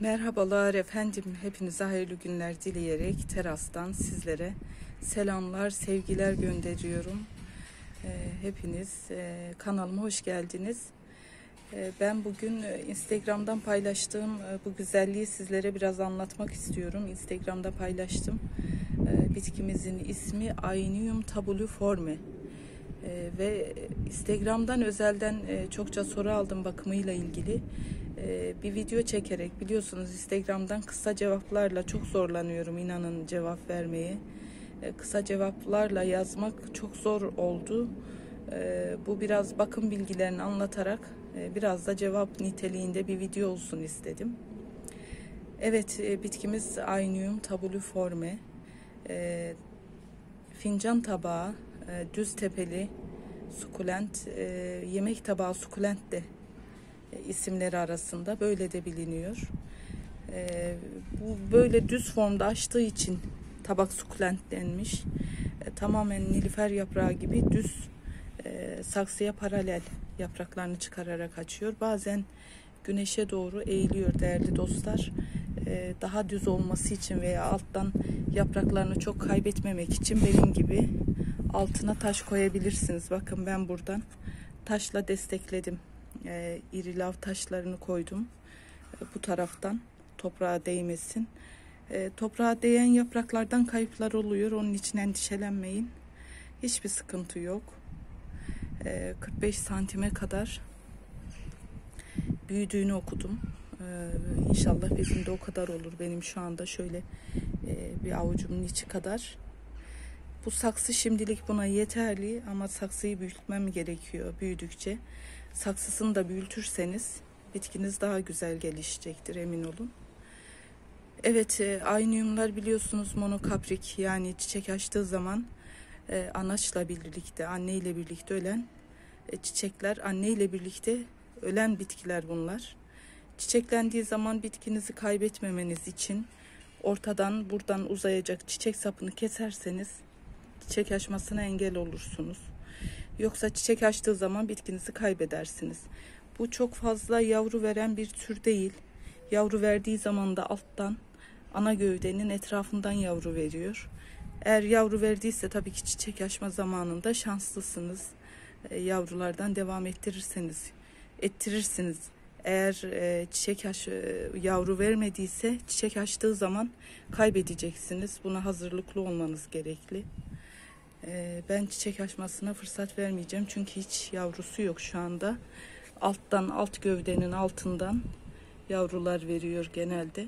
Merhabalar efendim. Hepinize hayırlı günler dileyerek terastan sizlere selamlar, sevgiler gönderiyorum. Ee, hepiniz e, kanalıma hoş geldiniz. Ee, ben bugün e, Instagram'dan paylaştığım e, bu güzelliği sizlere biraz anlatmak istiyorum. Instagram'da paylaştım. Ee, bitkimizin ismi Ainium tabuliforme. Ve Instagram'dan özelden çokça soru aldım bakımıyla ilgili. Ee, bir video çekerek biliyorsunuz Instagram'dan kısa cevaplarla çok zorlanıyorum inanın cevap vermeye. Ee, kısa cevaplarla yazmak çok zor oldu. Ee, bu biraz bakım bilgilerini anlatarak e, biraz da cevap niteliğinde bir video olsun istedim. Evet e, bitkimiz Ainium tabuliforme. E, fincan tabağı, e, düz tepeli, sukulent, e, yemek tabağı sukulent de e, isimleri arasında böyle de biliniyor. E, bu böyle düz formda açtığı için tabak sukulent denmiş. E, tamamen nilüfer yaprağı gibi düz e, saksıya paralel yapraklarını çıkararak açıyor. Bazen güneşe doğru eğiliyor değerli dostlar. E, daha düz olması için veya alttan yapraklarını çok kaybetmemek için benim gibi altına taş koyabilirsiniz. Bakın ben buradan taşla destekledim. E, iri lav taşlarını koydum. E, bu taraftan toprağa değmesin. E, toprağa değen yapraklardan kayıplar oluyor. Onun için endişelenmeyin. Hiçbir sıkıntı yok. E, 45 santime kadar büyüdüğünü okudum. Ee, inşallah bizim de o kadar olur. Benim şu anda şöyle e, bir avucumun içi kadar. Bu saksı şimdilik buna yeterli ama saksıyı büyütmem gerekiyor büyüdükçe. Saksısını da büyütürseniz bitkiniz daha güzel gelişecektir emin olun. Evet e, aynıyumlar biliyorsunuz monokaprik yani çiçek açtığı zaman e, anaçla birlikte anne ile birlikte ölen e, çiçekler anne ile birlikte ölen bitkiler bunlar. Çiçeklendiği zaman bitkinizi kaybetmemeniz için ortadan buradan uzayacak çiçek sapını keserseniz çiçek açmasına engel olursunuz. Yoksa çiçek açtığı zaman bitkinizi kaybedersiniz. Bu çok fazla yavru veren bir tür değil. Yavru verdiği zaman da alttan ana gövdenin etrafından yavru veriyor. Eğer yavru verdiyse tabii ki çiçek açma zamanında şanslısınız. E, yavrulardan devam ettirirseniz ettirirsiniz. Eğer e, çiçek aç, e, yavru vermediyse çiçek açtığı zaman kaybedeceksiniz. Buna hazırlıklı olmanız gerekli. E, ben çiçek açmasına fırsat vermeyeceğim çünkü hiç yavrusu yok şu anda. Alttan alt gövdenin altından yavrular veriyor genelde.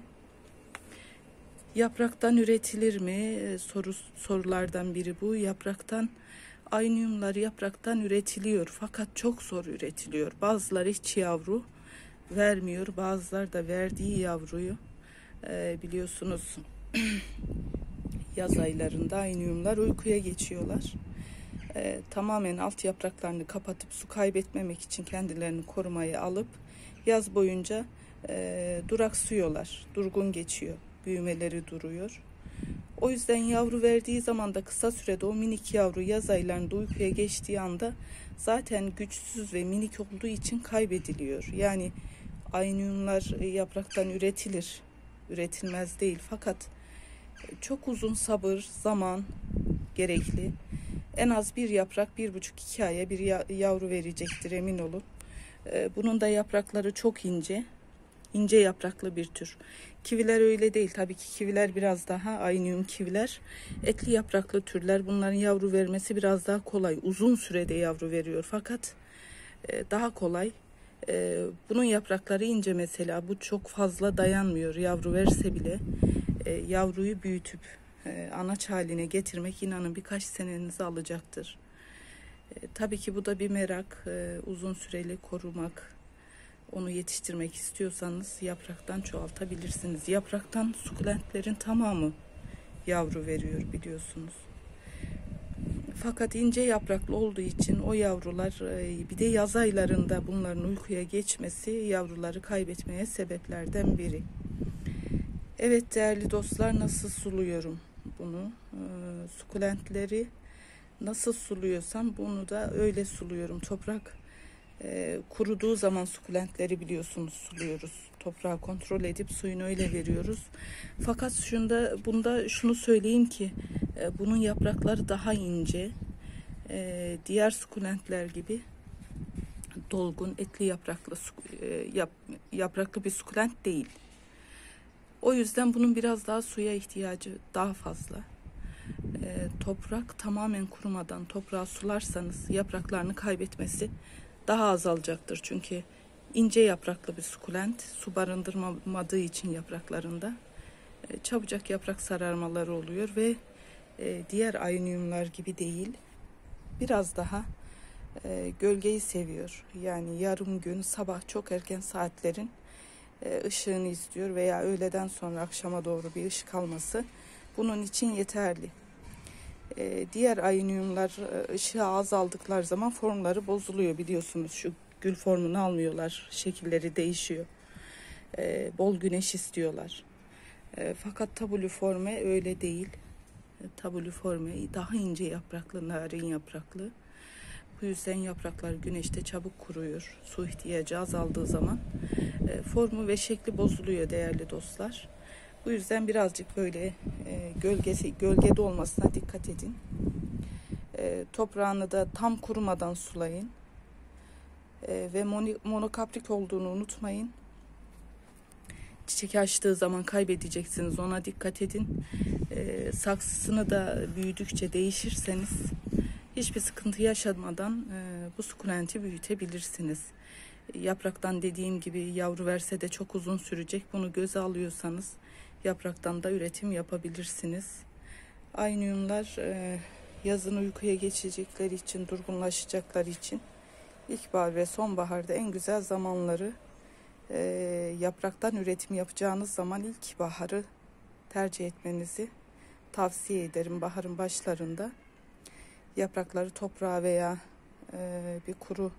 Yapraktan üretilir mi? E, soru sorulardan biri bu. Yapraktan Aynıyumlar yapraktan üretiliyor fakat çok zor üretiliyor. Bazıları hiç yavru vermiyor. Bazıları da verdiği yavruyu e, biliyorsunuz yaz aylarında aynıyumlar uykuya geçiyorlar. E, tamamen alt yapraklarını kapatıp su kaybetmemek için kendilerini korumaya alıp yaz boyunca e, duraksıyorlar. Durgun geçiyor. Büyümeleri duruyor. O yüzden yavru verdiği zaman da kısa sürede o minik yavru yaz aylarında uykuya geçtiği anda zaten güçsüz ve minik olduğu için kaybediliyor. Yani aynıyumlar yapraktan üretilir, üretilmez değil. Fakat çok uzun sabır, zaman gerekli. En az bir yaprak bir buçuk iki aya bir yavru verecektir emin olun. Ee, bunun da yaprakları çok ince ince yapraklı bir tür. Kiviler öyle değil. Tabii ki kiviler biraz daha aynıyum kiviler. Etli yapraklı türler. Bunların yavru vermesi biraz daha kolay. Uzun sürede yavru veriyor fakat e, daha kolay. E, bunun yaprakları ince mesela. Bu çok fazla dayanmıyor. Yavru verse bile e, yavruyu büyütüp anaç haline getirmek inanın birkaç senenizi alacaktır. Tabii ki bu da bir merak. Uzun süreli korumak, onu yetiştirmek istiyorsanız yapraktan çoğaltabilirsiniz. Yapraktan sukulentlerin tamamı yavru veriyor biliyorsunuz. Fakat ince yapraklı olduğu için o yavrular e, bir de yaz aylarında bunların uykuya geçmesi yavruları kaybetmeye sebeplerden biri. Evet değerli dostlar nasıl suluyorum bunu? E, sukulentleri nasıl suluyorsam bunu da öyle suluyorum. Toprak E, kuruduğu zaman sukulentleri biliyorsunuz suluyoruz. Toprağı kontrol edip suyunu öyle veriyoruz. Fakat şunda bunda şunu söyleyeyim ki e, bunun yaprakları daha ince. E, diğer sukulentler gibi dolgun etli yapraklı e, yap, yapraklı bir sukulent değil. O yüzden bunun biraz daha suya ihtiyacı daha fazla. E, toprak tamamen kurumadan toprağı sularsanız yapraklarını kaybetmesi daha azalacaktır. Çünkü ince yapraklı bir sukulent su barındırmadığı için yapraklarında e, çabucak yaprak sararmaları oluyor ve e, diğer ayniumlar gibi değil biraz daha e, gölgeyi seviyor. Yani yarım gün sabah çok erken saatlerin ışığını istiyor veya öğleden sonra akşama doğru bir ışık alması bunun için yeterli. E, diğer ayniumlar e, ışığı az aldıkları zaman formları bozuluyor biliyorsunuz. Şu gül formunu almıyorlar. Şekilleri değişiyor. E, bol güneş istiyorlar. E, fakat tabuliforme öyle değil. E, tabuliforme daha ince yapraklı, narin yapraklı. Bu yüzden yapraklar güneşte çabuk kuruyor. Su ihtiyacı azaldığı zaman e, formu ve şekli bozuluyor değerli dostlar. Bu yüzden birazcık böyle e, gölgesi gölgede olmasına dikkat edin. E, toprağını da tam kurumadan sulayın. E, ve monokaprik olduğunu unutmayın. Çiçek açtığı zaman kaybedeceksiniz. Ona dikkat edin. E, saksısını da büyüdükçe değişirseniz hiçbir sıkıntı yaşamadan e, bu sukulenti büyütebilirsiniz. Yapraktan dediğim gibi yavru verse de çok uzun sürecek. Bunu göze alıyorsanız yapraktan da üretim yapabilirsiniz. Aynıyumlar e, yazın uykuya geçecekleri için, durgunlaşacakları için ilkbahar ve sonbaharda en güzel zamanları e, yapraktan üretim yapacağınız zaman ilkbaharı tercih etmenizi tavsiye ederim baharın başlarında. Yaprakları toprağa veya e, bir kuru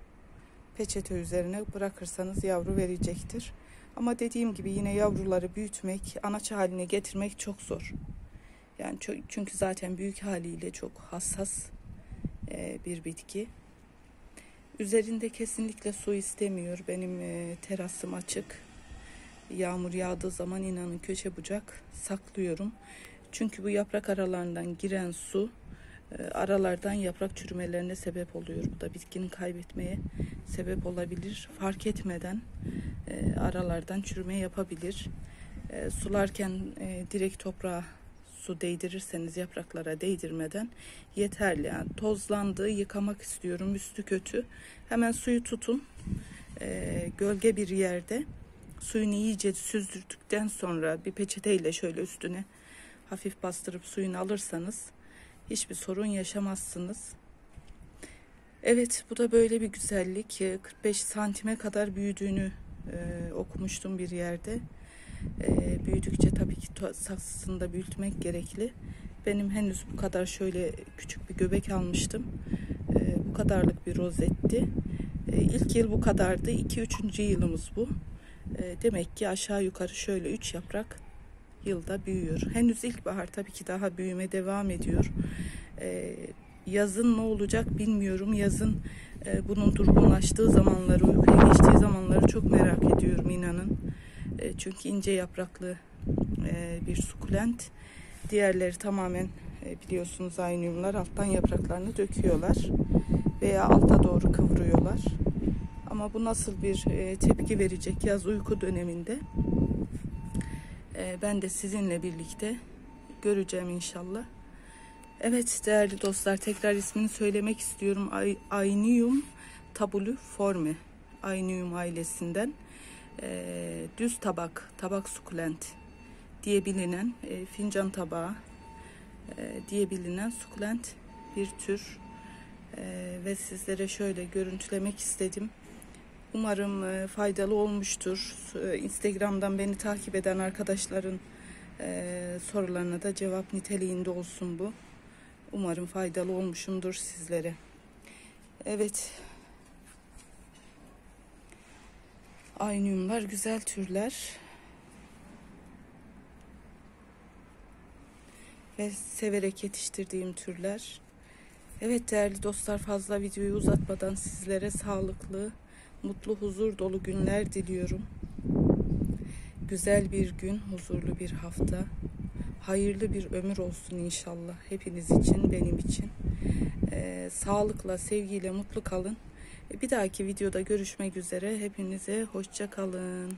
peçete üzerine bırakırsanız yavru verecektir. Ama dediğim gibi yine yavruları büyütmek, anaç haline getirmek çok zor. Yani çünkü zaten büyük haliyle çok hassas e, bir bitki. Üzerinde kesinlikle su istemiyor. Benim e, terasım açık. Yağmur yağdığı zaman inanın köşe bucak saklıyorum. Çünkü bu yaprak aralarından giren su aralardan yaprak çürümelerine sebep oluyor. Bu da bitkinin kaybetmeye sebep olabilir. Fark etmeden e, aralardan çürüme yapabilir. E, sularken direkt toprağa su değdirirseniz yapraklara değdirmeden yeterli. Yani tozlandı, yıkamak istiyorum, üstü kötü. Hemen suyu tutun. gölge bir yerde suyunu iyice süzdürdükten sonra bir peçeteyle şöyle üstüne hafif bastırıp suyunu alırsanız hiçbir sorun yaşamazsınız. Evet bu da böyle bir güzellik. 45 santime kadar büyüdüğünü e, okumuştum bir yerde. E, büyüdükçe tabii ki saksısını da büyütmek gerekli. Benim henüz bu kadar şöyle küçük bir göbek almıştım. E, bu kadarlık bir rozetti. E, ilk yıl bu kadardı. 2-3. yılımız bu. E, demek ki aşağı yukarı şöyle 3 yaprak yılda büyüyor. Henüz ilkbahar tabii ki daha büyüme devam ediyor. Ee, yazın ne olacak bilmiyorum. Yazın e, bunun durgunlaştığı zamanları, uykuya geçtiği zamanları çok merak ediyorum inanın. E, çünkü ince yapraklı e, bir sukulent. Diğerleri tamamen e, biliyorsunuz aynıyumlar alttan yapraklarını döküyorlar veya alta doğru kıvırıyorlar. Ama bu nasıl bir e, tepki verecek yaz uyku döneminde? Ee, ben de sizinle birlikte göreceğim inşallah. Evet değerli dostlar tekrar ismini söylemek istiyorum. Ainium tabuliforme. Ainium ailesinden e, düz tabak, tabak sukulent diye bilinen e, fincan tabağı e, diye bilinen sukulent bir tür e, ve sizlere şöyle görüntülemek istedim. Umarım e, faydalı olmuştur. E, Instagram'dan beni takip eden arkadaşların e, sorularına da cevap niteliğinde olsun bu. Umarım faydalı olmuşumdur sizlere. Evet. Aynumlar güzel türler. Ve severek yetiştirdiğim türler. Evet değerli dostlar fazla videoyu uzatmadan sizlere sağlıklı, mutlu, huzur dolu günler diliyorum. Güzel bir gün, huzurlu bir hafta. Hayırlı bir ömür olsun inşallah hepiniz için, benim için. Ee, sağlıkla, sevgiyle mutlu kalın. Bir dahaki videoda görüşmek üzere. Hepinize hoşça kalın.